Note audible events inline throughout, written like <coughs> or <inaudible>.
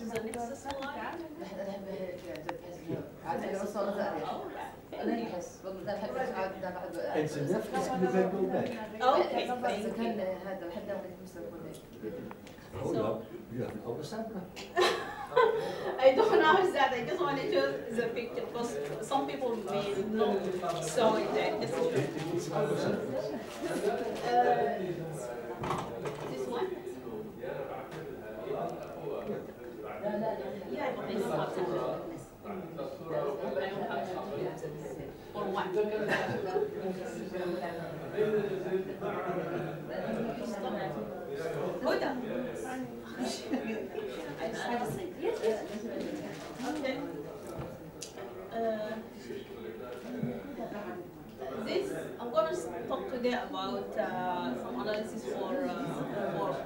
to the next slide. It's enough to go back. Okay, thank you. Hold up, you have another sample. <laughs> I don't know that, I just want to show the picture because some people may not saw it. It's other. Uh, This one? Yeah, but I don't have to. I don't have to. Or Okay. This, I'm gonna talk today about uh, some analysis for, uh, for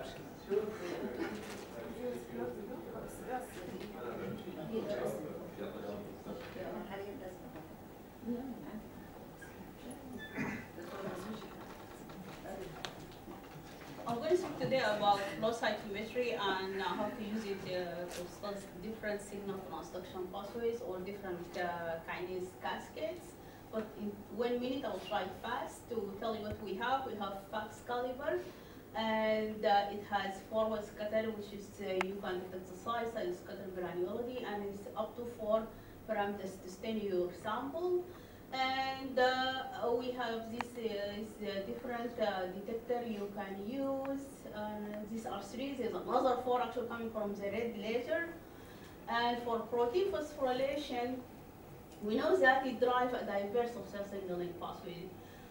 I'm going to speak today about flow cytometry and uh, how to use it uh, to study different signal transduction pathways or different uh, kinase cascades. But in one minute, I'll try fast to tell you what we have. We have FACSCalibur, and uh, it has forward scatter, which is uh, you can size and scatter granularity, and it's up to four parameters to stain your sample. And uh, we have this uh, is a different uh, detector you can use. These are three. There's another four actually coming from the red laser. And for protein phosphorylation, we know that it drives a diverse of cell signaling pathway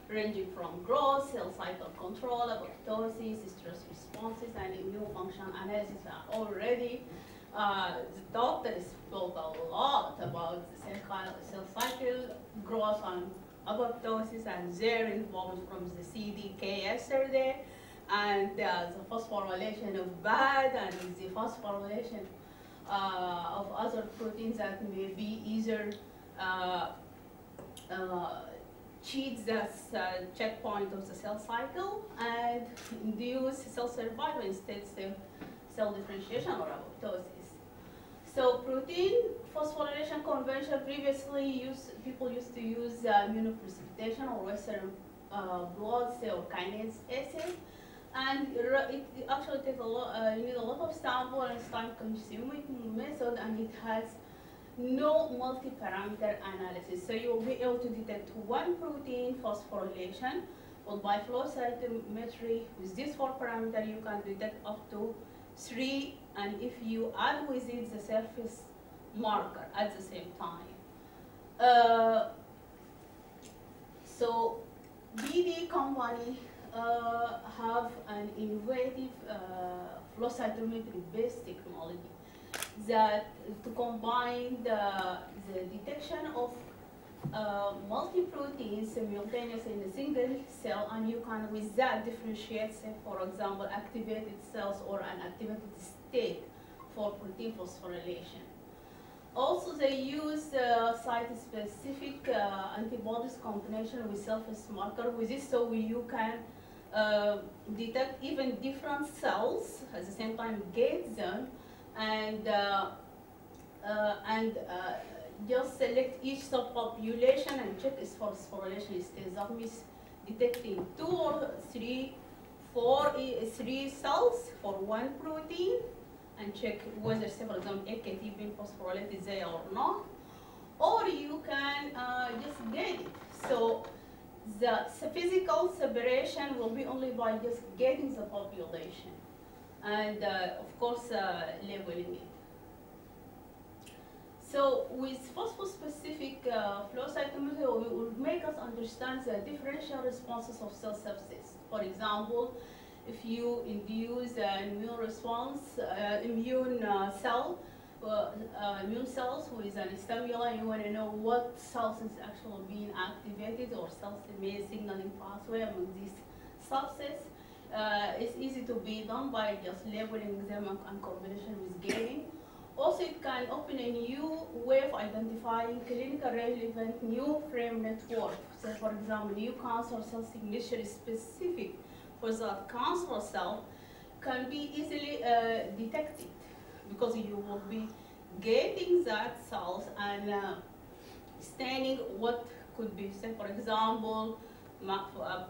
ranging from growth, cell cycle control, apoptosis, stress responses, and immune function analysis are already uh, the doctor spoke a lot about the cell, cell cycle growth and apoptosis and their involvement from the CDK yesterday, and uh, the phosphorylation of BAD and the phosphorylation uh, of other proteins that may be either uh, uh, cheats the uh, checkpoint of the cell cycle and induce cell survival instead of cell differentiation or apoptosis. So protein phosphorylation convention previously used, people used to use uh, immunoprecipitation or Western uh, blot cell kinase assay. And it actually takes a lot, uh, you need a lot of sample and time consuming method and it has no multi-parameter analysis. So you'll be able to detect one protein phosphorylation, but by flow cytometry, with this four parameter, you can detect up to three, and if you add with it the surface marker at the same time. Uh, so BD company uh, have an innovative uh, flow cytometry based technology that to combine the, the detection of uh, multi-proteins simultaneously in a single cell and you can with that differentiate say for example activated cells or an activated state for protein phosphorylation. Also they use uh, site-specific uh, antibodies combination with surface marker with this so you can uh, detect even different cells at the same time gate them and uh, uh, and uh, just select each subpopulation and check its phosphorylation means detecting two or three, four, eh, three cells for one protein and check whether, say, for example, AKT phosphorylated there or not. Or you can uh, just get it. So the physical separation will be only by just getting the population and uh, of course uh, labeling it. So with phosphospecific uh, flow cytometry, it will make us understand the differential responses of cell subsets. For example, if you induce an immune response, immune cell, uh, immune cells with an stimuli, you want to know what cells is actually being activated or cells may signaling pathway among these subsets. Uh, it's easy to be done by just labeling them and, combination with gating. Also, it can open a new way of identifying clinical relevant new frame network. So, for example, new cancer cell signature specific for that cancer cell can be easily uh, detected because you will be getting that cells and uh, staining what could be, say for example,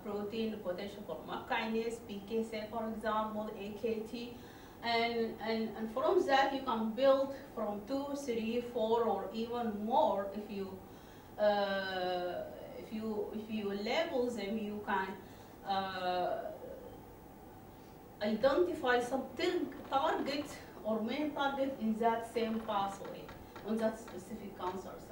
protein potential for MAP kinase, PK, say for example, AKT, and, and, and from that you can build from two, three, four, or even more if you uh, if you if you label them, you can uh, identify some target or main target in that same pathway on that specific cancer.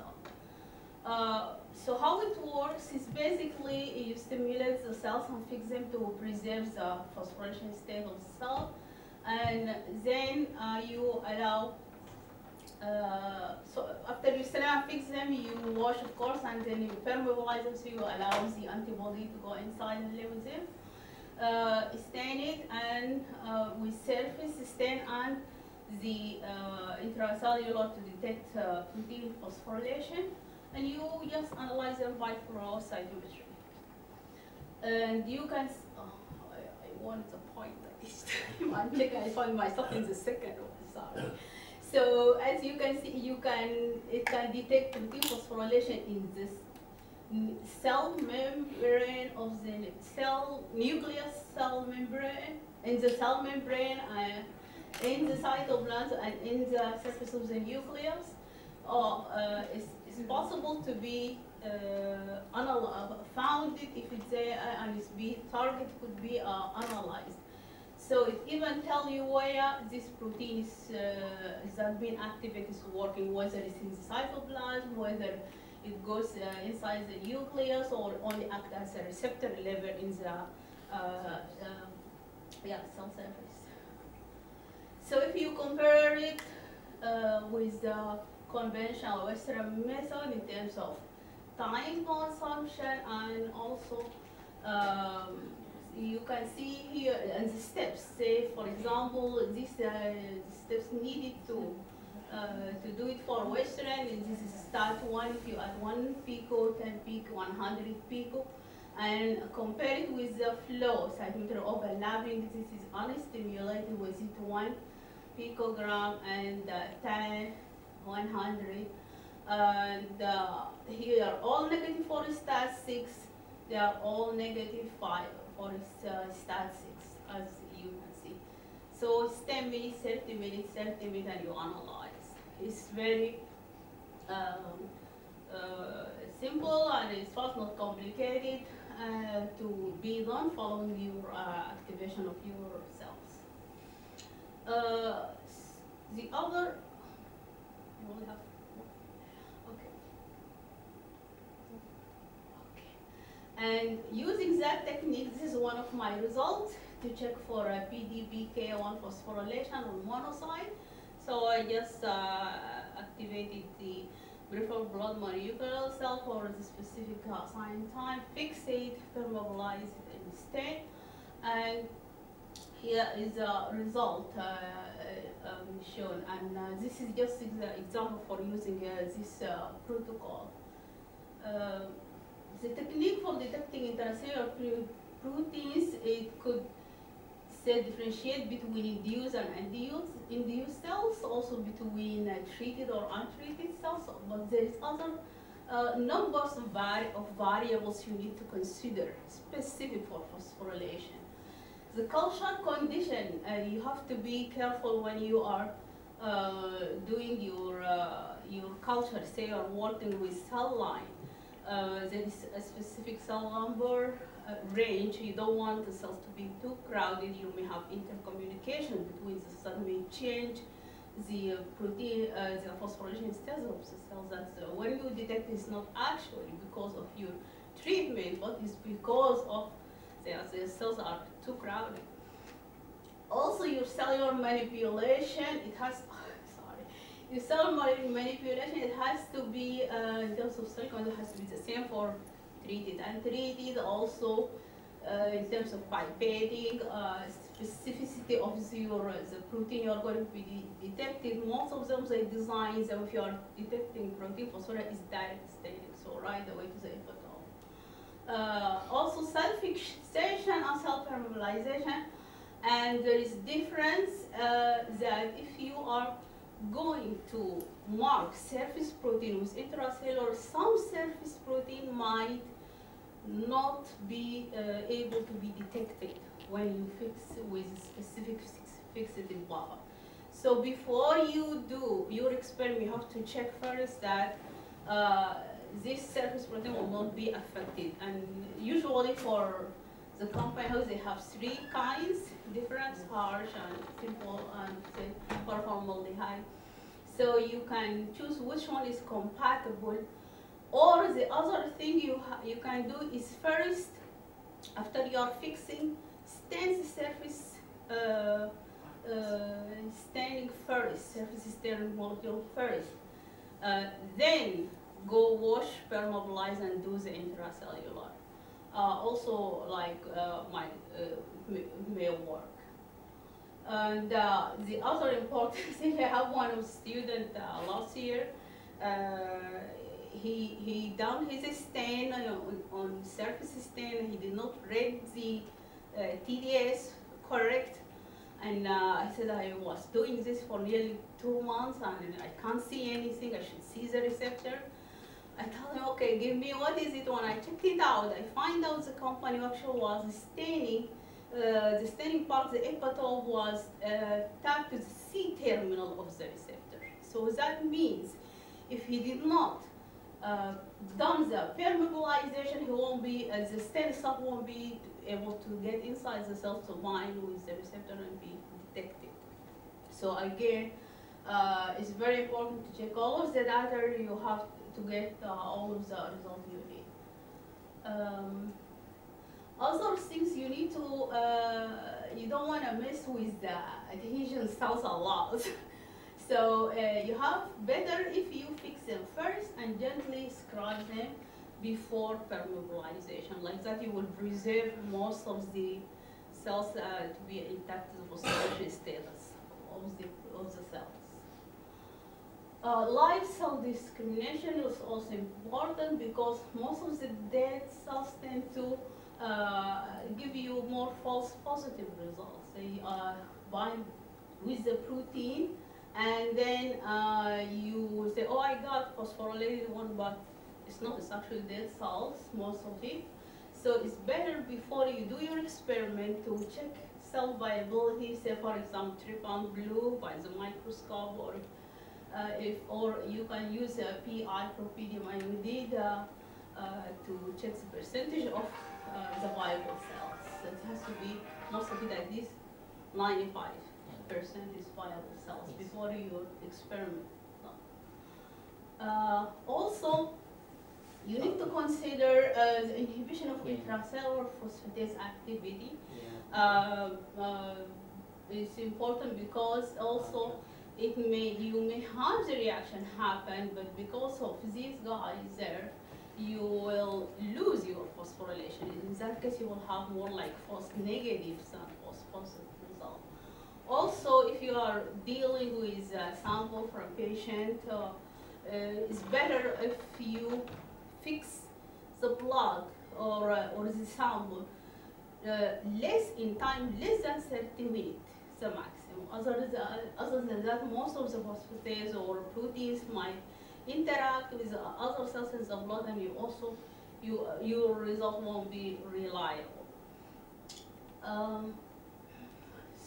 Uh, so how it works is basically you stimulate the cells and fix them to preserve the phosphorylation state of the cell, and then uh, you allow. Uh, so after you select fix them, you wash of course, and then you permeabilize them, so you allow the antibody to go inside and live with them. Uh, stain it and uh, with surface stain and the uh, intracellular to detect protein phosphorylation and you just analyze them by flow cytometry. And you can, oh, I, I wanted to point at this <laughs> time. I'm checking, I found myself in the second one, sorry. So as you can see, you can, it can detect protein phosphorylation in this cell membrane of the cell, nucleus cell membrane, in the cell membrane, uh, in the cytoplasm and in the surface of the nucleus. Or uh, it's, possible to be uh, found it if it's there and its target could be uh, analyzed. So it even tell you where this protein is uh, that being activated is working, whether it's in the cytoplasm, whether it goes uh, inside the nucleus or only act as a receptor level in the uh, uh, yeah, cell surface. So if you compare it uh, with the conventional Western method in terms of time consumption and also um, you can see here and the steps. Say, for example, these uh, steps needed to uh, to do it for Western, and this is start one, if you add one pico, 10 pico, 100 pico, and compare it with the flow cytometer overlapping, this is unstimulated with it one picogram and uh, 10, 100. And uh, here are all negative for stat 6, they are all negative 5 for uh, stat 6, as you can see. So it's 10 minutes, 30 minutes, 30 minutes, and you analyze It's very um, uh, simple and it's fast, not complicated uh, to be done following your uh, activation of your cells. Uh, the other, And using that technique, this is one of my results to check for a PDBK1 phosphorylation on monocyte. So I just uh, activated the peripheral blood molecular cell for the specific assigned time, fixate, permeabilize it, and stain. And here is a result uh, uh, um, shown. And uh, this is just an example for using uh, this uh, protocol. the technique for detecting intracellular proteins, it could say differentiate between induced and induced, induced cells, also between uh, treated or untreated cells, but there is other uh, numbers of, vari of, variables you need to consider specific for phosphorylation. The culture condition, uh, you have to be careful when you are uh, doing your, uh, your culture, say you're working with cell line. Uh, there is a specific cell number, uh, range, you don't want the cells to be too crowded. You may have intercommunication between the cells, may change the uh, protein, the phosphorylation status of the cells. That when you detect it's not actually because of your treatment, but it's because of the, the cells are too crowded. Also, your cellular manipulation, it has, <laughs> sorry, your cellular manipulation, it has to be, uh, in terms of count, it has to be the same for treated and treated also uh, in terms of pipetting, uh, specificity of your, uh, the protein you're going to be detecting. Most of them, they design them if you're detecting protein phosphorus is direct staining, so right away to the epitope. Uh, also self-fixation or self-permeabilization And there is difference uh, that if you are going to mark surface protein with intracellular, some surface protein might not be uh, able to be detected when you fix with specific fix- fixed buffer. So before you do your experiment, you have to check first that uh, this surface protein will not be affected. And usually for the compounds, they have three kinds, different, harsh, and simple, and say, formaldehyde. So you can choose which one is compatible. Or the other thing you, you can do is first, after you are fixing, stain the surface uh, uh, staining first, surface staining molecule first. Uh, then go wash, permeabilize, and do the intracellular. Uh, also, like uh, my uh, may work. And uh, the other important <laughs> thing, I have one student uh, last year. He he done his stain on, on surface stain. He did not read the TDS correct, and uh, I said I was doing this for nearly two months and I can't see anything. I should see the receptor. I told him, okay, give me what is it. When I checked it out, I find out the company actually was staining. Uh, the staining part, the epitope was uh, to the C terminal of the receptor. So that means if he did not uh, done the permeabilization, he won't be, uh, the stain stuff won't be able to get inside the cells to bind with the receptor and be detected. So again, uh, it's very important to check all of the data you have to get uh, all of the results you need. Um, other things you need to, uh, you don't want to mess with the adhesion cells a lot. <laughs> so uh, you have better if you fix them first and gently scrub them before permeabilization. Like that you will preserve most of the cells uh, to be intact the phosphorylation status of the, of the cells. Uh, live cell discrimination is also important because most of the dead cells tend to uh, give you more false positive results. They uh, bind with the protein and then uh, you say, oh, I got phosphorylated one, but it's not, it's actually dead cells, most of it. So it's better before you do your experiment to check cell viability, say for example, trypan blue by the microscope or if, or you can use a PI propidium iodide uh, uh, to check the percentage of uh, the viable cells. So it has to be most of it at least 95 percent is viable cells Yes. before you experiment. Uh, also, you need to consider uh, the inhibition of Yeah. intracellular phosphatase activity. Yeah. Uh, uh, it's important because also it may you may have the reaction happen, but because of these guys there, you will lose your phosphorylation. In that case, you will have more like false negatives than false positive result. Also, if you are dealing with a sample from patient, uh, uh, it's better if you fix the blood or, uh, or the sample uh, less in time, less than 30 minutes, the maximum. Other than, other than that, most of the phosphatase or proteins might interact with other in the blood and you also, you, your result won't be reliable. Um,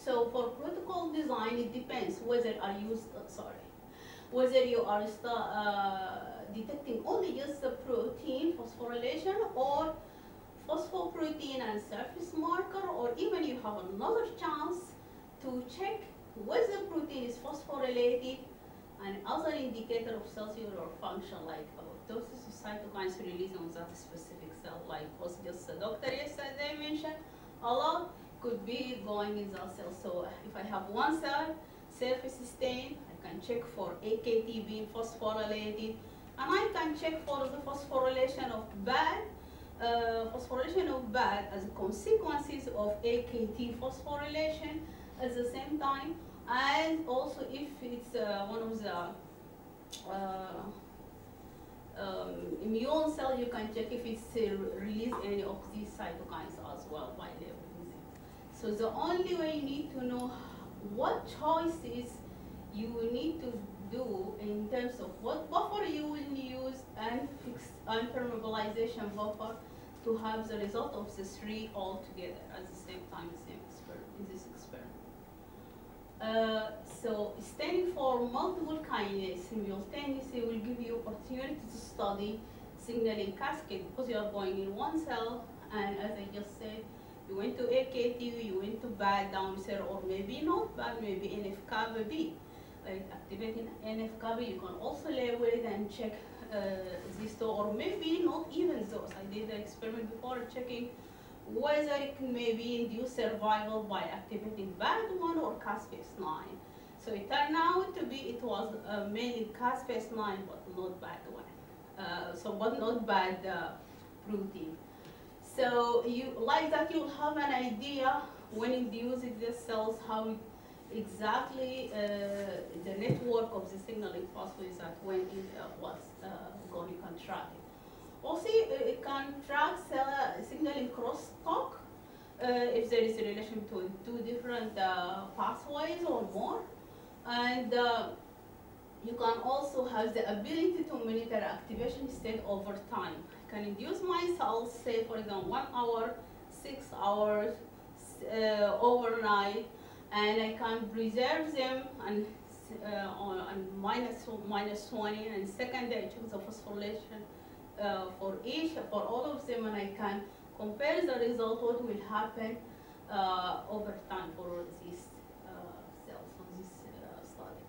so for protocol design, it depends whether are you, sorry, whether you are uh, detecting only just the protein phosphorylation or phosphoprotein and surface marker, or even you have another chance to check whether protein is phosphorylated and other indicator of cellular function like apoptosis of cytokines released on that specific cell, like was just the doctor yesterday mentioned, a lot could be going in that cell. So if I have one cell, surface stain, I can check for AKT being phosphorylated, and I can check for the phosphorylation of bad, uh, phosphorylation of bad as consequences of AKT phosphorylation at the same time, and also if it's uh, one of the uh, um, immune cell, you can check if it's uh, release any of these cytokines as well by level. So the only way you need to know what choices you need to do in terms of what buffer you will use and fix impermeabilization buffer to have the result of the three all together at the same time, same experiment, in this experiment. Uh, so standing for multiple kinase simultaneously will give you opportunity to study signaling cascade because you are going in one cell and as I just said, you went to AKT, you went to bad down cell or maybe not bad, maybe NF-kappa B. Like activating NF-kappa, you can also label it and check uh, two or maybe not even those. I did the experiment before checking whether it can maybe induce survival by activating bad one or caspase 9. So it turned out to be it was uh, mainly caspase 9 but not bad one. Uh, so but not bad uh, protein. So you like that you'll have an idea when inducing the cells how exactly uh, the network of the signaling pathways that when it uh, was uh, going contracted. Also, it can track cell signaling crosstalk uh, if there is a relation between two different uh, pathways or more. And uh, you can also have the ability to monitor activation state over time. I can induce my cells, say for example, one hour, six hours, uh, overnight, and I can preserve them and uh, on, on minus, minus 20, and second I choose the phosphorylation uh, for each, for all of them, and I can compare the result, what will happen uh, over time for these uh, cells from this uh, study.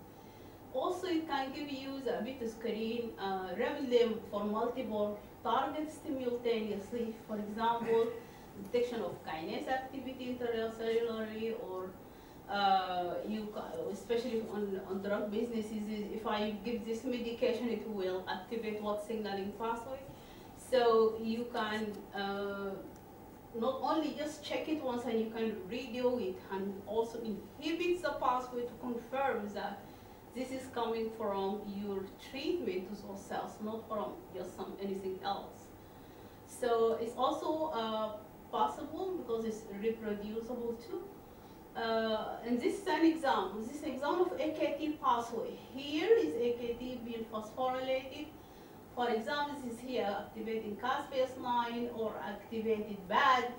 Also, it can give you the bit screen, uh, them for multiple targets simultaneously. For example, detection of kinase activity intracellularly or uh, you especially on, on drug businesses, if I give this medication, it will activate what signaling pathway. So you can uh, not only just check it once and you can redo it and also inhibit the pathway to confirm that this is coming from your treatment to those cells, not from just some anything else. So it's also uh, possible because it's reproducible too. Uh, and this is an example. This is an example of AKT pathway. Here is AKT being phosphorylated. For example, this is here activating caspase 9 or activated bad,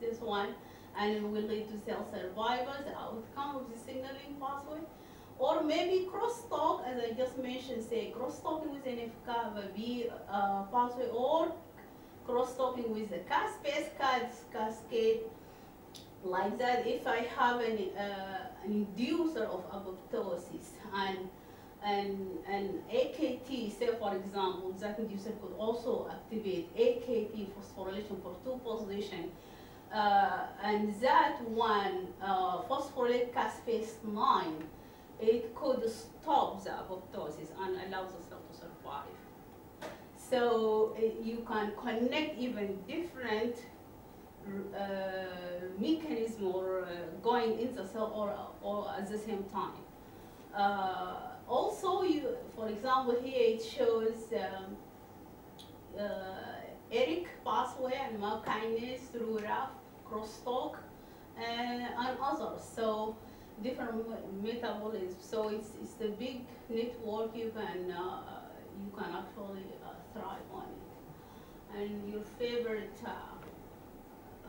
this one, and it will lead to cell survival, the outcome of the signaling pathway. Or maybe crosstalk, as I just mentioned, say crosstalking with an FKB uh, pathway or crosstalking with the caspase cascade like that if I have an, uh, an inducer of apoptosis and and and AKT, say for example, that inducer could also activate AKT phosphorylation for two position, uh, and that one uh, phosphorylate caspase 9, it could stop the apoptosis and allow the cell to survive. So uh, you can connect even different mechanism or uh, going in the cell or, or at the same time. Uh, also, you, for example, here it shows um, ERK pathway and MAP kinase through RAF, crosstalk, and others. So different metabolisms. So it's it's the big network you can uh, you can actually uh, thrive on it. And your favorite uh,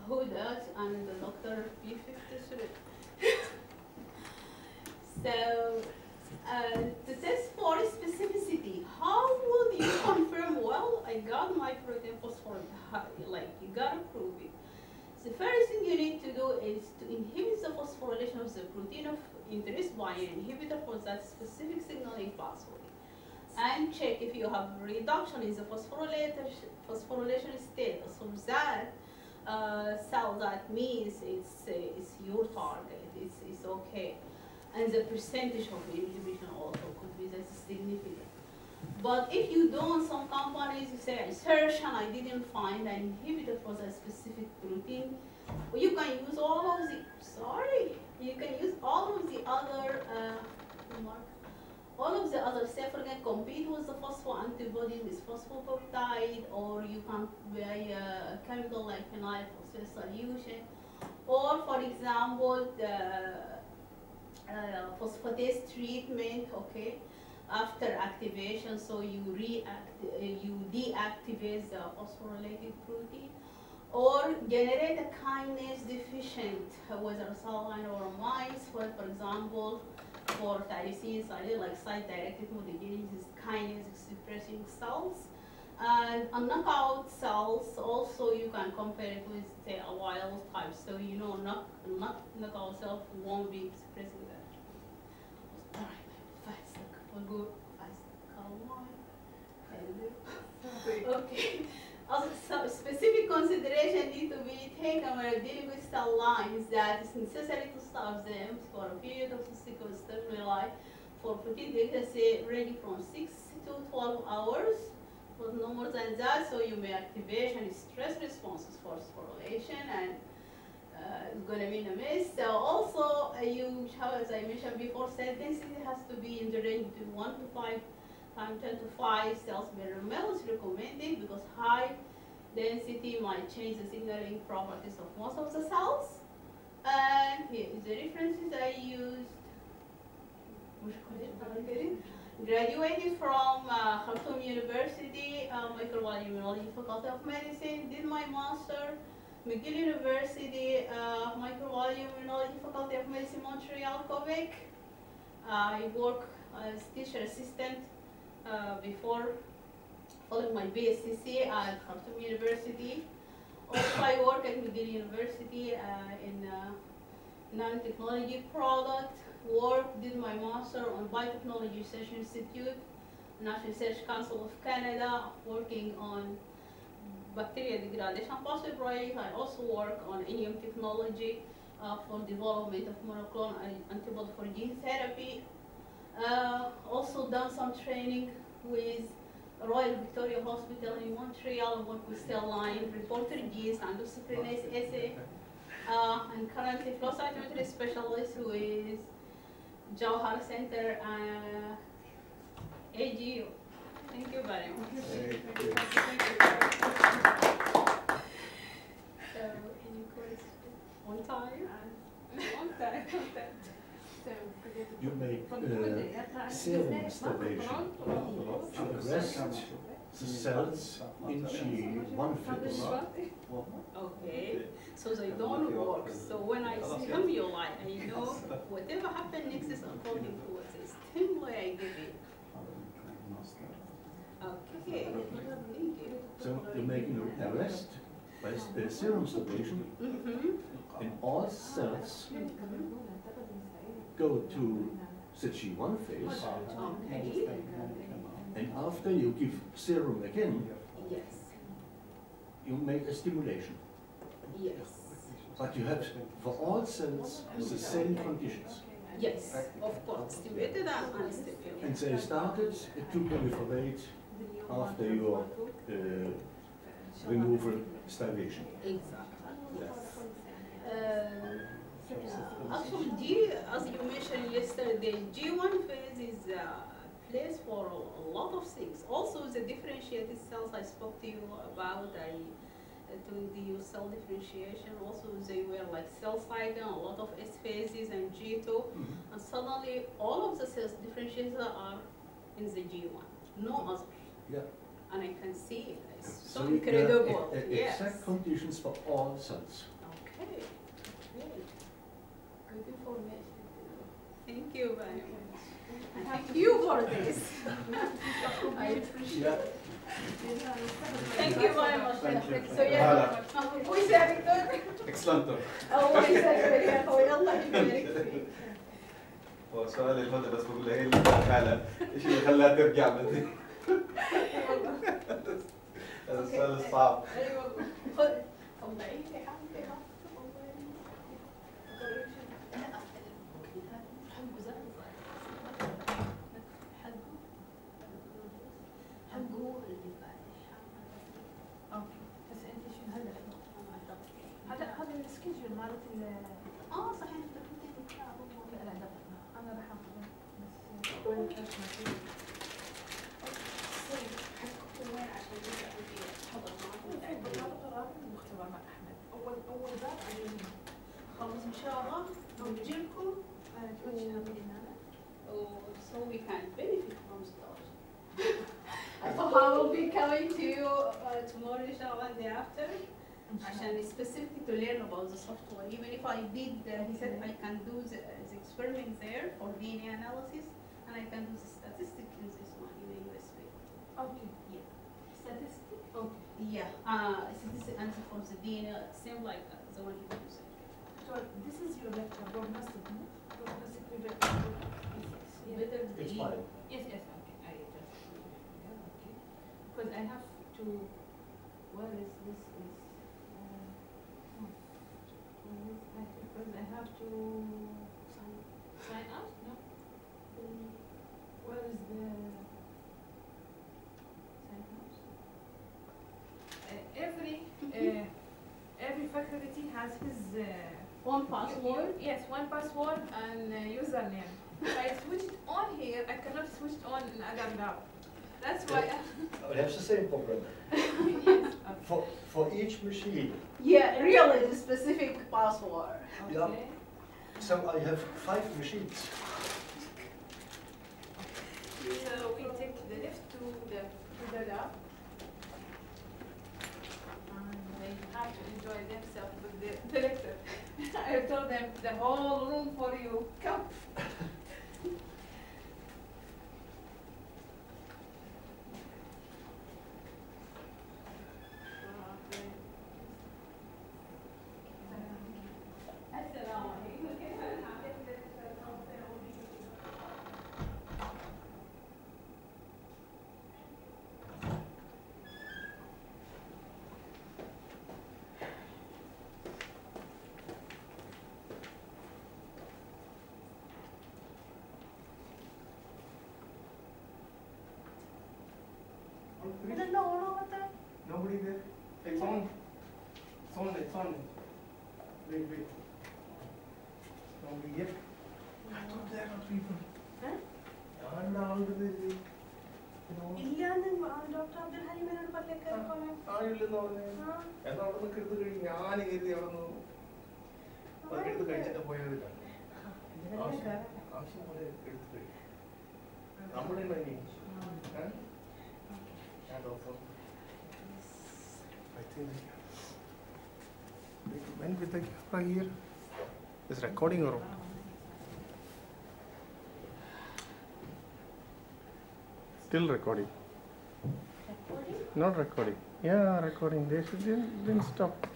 who does and the doctor P53. <laughs> so uh, test for specificity, how would you <coughs> confirm, well, I got my protein phosphorylation, like you gotta prove it. The first thing you need to do is to inhibit the phosphorylation of the protein of interest by an inhibitor for that specific signaling pathway. And check if you have reduction in the phosphorylation status of that uh, cell that means it's, it's your target, it's, it's okay. And the percentage of the inhibition also could be that significant. But if you don't, some companies you say insertion, I didn't find an inhibitor for that specific protein. Well, you can use all of the, sorry, you can use all of the other, uh, all of the other say for example compete with the phospho antibody with phosphopeptide or you can buy a chemical like phenyl phosphate solution. Or for example, the uh, phosphatase treatment, okay, after activation, so you react, uh, you deactivate the phosphorylated protein, or generate a kinase deficient, uh, whether line or mice, for, for example, for tyrosine cycle, like site-directed mutagenesis kinase expressing cells. And a knockout cells, also you can compare it with say, a wild type, so you know knock, knock, knockout cells won't be expressing that. Alright, Fast, we'll go fast, come on. <laughs> Okay. Also, some specific consideration need to be taken when dealing with cell lines that it's necessary to stop them for a period of sequence stimuli for protein delicacy ranging from 6 to 12 hours, but no more than that, so you may activation stress responses for phosphorylation and uh, it's going to be in a mess. So also, uh, you, as I mentioned before, cell density has to be in the range between 1 to 5 times 10 to 5 cells per ml is recommended because high density might change the signaling properties of most of the cells. And here is the references I used. Graduated from uh, Khartoum University, uh, microbiology immunology faculty of medicine, did my master McGill University, uh, Microbiology Immunology Faculty of Medicine, Montreal, Quebec. I work as teacher assistant uh, before following my BSCC at Khartoum University. Also, I work at McGill University uh, in uh, nanotechnology product. Work, did my master on Biotechnology Research Institute, National Research Council of Canada, working on bacteria degradation pathway project. I also work on immune technology uh, for development of monoclonal antibody for gene therapy. Uh, also done some training with Royal Victoria Hospital in Montreal, work with cell line, reporter genes, and disciplinase assay. Uh, and currently flow cytometry specialist with Jawhar Center, uh, AGU. Thank you very much. So, any questions? On time? On time, <laughs> on time. You make uh, serum starvation to arrest the cells in G1 phase. Okay, so they don't work. So when I stimuli, I <laughs> know whatever happened next is according to what the stimuli I give it. Okay, thank you. So you make an arrest by s- uh, serum starvation Mm-hmm. and all cells go to the G1 phase and after you give serum again, yes, you make a stimulation. yes, But you have for all cells the same conditions. yes, of course, stimulated and unstimulated. And they started to proliferate after your uh, removal starvation. Exactly, yes. Uh, Actually, G, as you mentioned yesterday, G1 phase is a place for a lot of things. Also, the differentiated cells I spoke to you about, I uh, doing the cell differentiation. Also, they were like cell cycle, a lot of S phases and G2, and suddenly all of the cells differentiated are in the G1, no other. Yeah. And I can see it. It's so you have incredible. e- yes. Exact conditions for all cells. Okay, information. Thank you very much. And thank you for this. I appreciate it. Thank you very much. Thank you. So yeah, who is the Victor? اكسلنت Oh, is that هو يلا فيك. هو سؤال الهدى بس بقول لها إيه اللي فعلا إيش اللي خلاها ترجع بدري هذا السؤال الصعب أيوه خد الله يعينك حبيبي غلط آه صحيح أنا بحاول بس كل مختبر مع احمد اول اول باب علمنا خلص ان شاء الله بنجي لكم so we can benefit from stars. so how will be coming to you uh, tomorrow inshallah and day after عشان specific about the software. Even if I did, uh, he said I can do the, the experiment there for DNA analysis and I can do the statistics in this one in the USB. Okay. Yeah. Statistic. Okay. Yeah, uh, statistics and for the DNA, same like uh, the one he was using. So this is your lecture, uh, prognostic, no? Prognostic predictor. Yes, Better It's the- fine. yes, yes, okay. I just yeah, okay. Because I have to. Where is this? Is uh, oh, where is I, because I have to sign sign out. No. Where is the sign out? Uh, every uh, <laughs> every faculty has his. Uh, One password. Yes, one password and uh, username. If I switch it on here, I cannot switch it on in other lab. That's why. I, <laughs> Oh, That's the same problem. yes. For, for each machine, Yeah, really the specific password. Okay. Yeah. So I have five machines. So we take the lift to the to the lab. And they have to enjoy themselves with the director. <laughs> I told them the whole room for you. Come. <laughs> Nobody there. It's on. It's on. It's on. Wait, wait. Nobody here. I thought there are people. Huh? ഞാൻ കരുതി അവിടെ എടുത്ത് കഴിച്ചിട്ട് പോയതില്ല ആവശ്യം പോലെ when with the camera here is recording or not? still recording? Not recording. Yeah, recording. They should didn't, didn't stop.